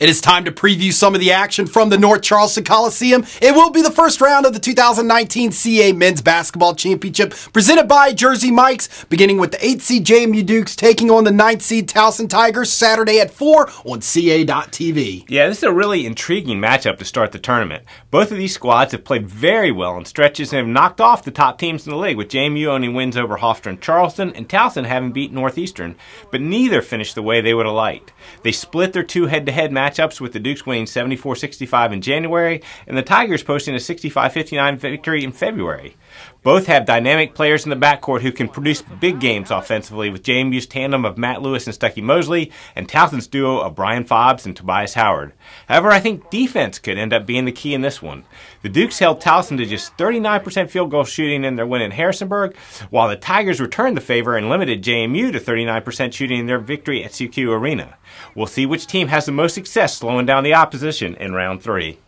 It is time to preview some of the action from the North Charleston Coliseum. It will be the first round of the 2019 CAA Men's Basketball Championship presented by Jersey Mike's, beginning with the 8 seed JMU Dukes taking on the 9 seed Towson Tigers Saturday at 4 on CAA.TV. Yeah, this is a really intriguing matchup to start the tournament. Both of these squads have played very well in stretches and have knocked off the top teams in the league, with JMU owning wins over Hofstra and Charleston, and Towson having beat Northeastern, but neither finished the way they would have liked. They split their two head to head matchups with the Dukes winning 74 65 in January and the Tigers posting a 65 59 victory in February. Both have dynamic players in the backcourt who can produce big games offensively with JMU's tandem of Matt Lewis and Stuckey Mosley and Towson's duo of Brian Fobbs and Tobias Howard. However, I think defense could end up being the key in this one. The Dukes held Towson to just 39% field goal shooting in their win in Harrisonburg, while the Tigers returned the favor and limited JMU to 39% shooting in their victory at SECU Arena. We'll see which team has the most success slowing down the opposition in round three.